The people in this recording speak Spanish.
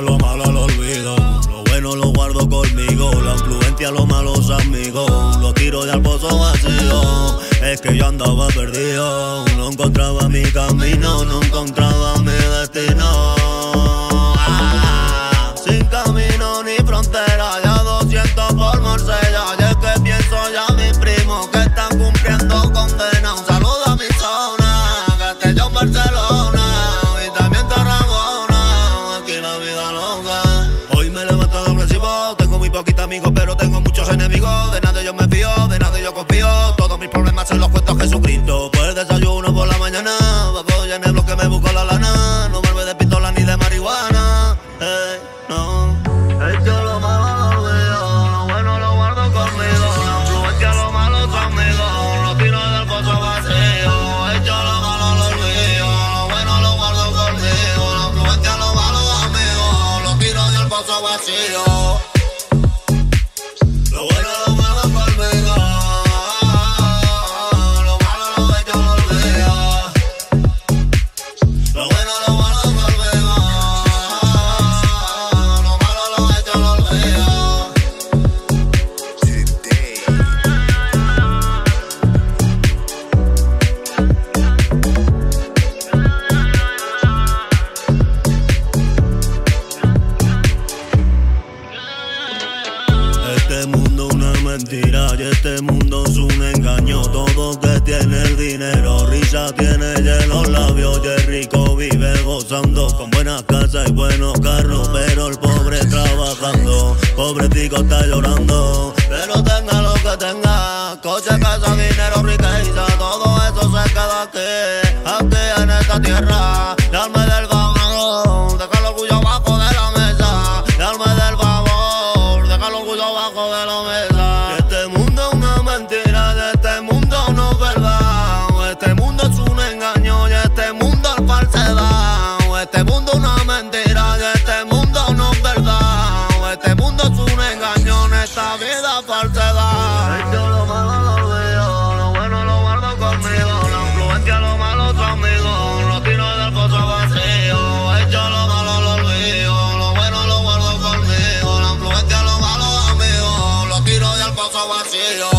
lo malo lo olvido. Lo bueno lo guardo conmigo. La influencia, los malos amigos. Los tiro de al pozo vacío. Es que yo andaba perdido. No encontraba mi camino, no encontraba mi destino. Ah, sin camino ni frontera. Pero tengo muchos enemigos. De nada yo me fío, de nada yo confío. Todos mis problemas se los cuento a Jesucristo. Pues desayuno por la mañana. Bajo en el bloque me busco la lana. No vuelve de pistola ni de marihuana. Ey, no. Hecho lo malo lo olvido. Lo bueno lo guardo conmigo. La influencia, lo malo es amigo. Lo tiro del pozo vacío. Hecho lo malo lo olvido. Lo bueno lo guardo conmigo. La influencia, lo malo es amigo. Lo tiro del pozo vacío. Este mundo una mentira y este mundo un engaño. Todo que tiene el dinero, risa tiene los labios. Y el rico vive gozando con buenas casas y buenos carros. Pero el pobre trabajando, pobretico está llorando. Pero tenga lo que tenga, coche, casa, dinero, riqueza. Todo eso se queda aquí, aquí en esta tierra. Darme del falsedad. Yo lo malo lo olvido, lo bueno lo guardo conmigo. La influencia, lo malo es amigo. Lo tiro del pozo vacío. Hecho lo malo lo olvido, lo bueno lo guardo conmigo. La influencia, lo malo amigo. Lo tiro del pozo vacío.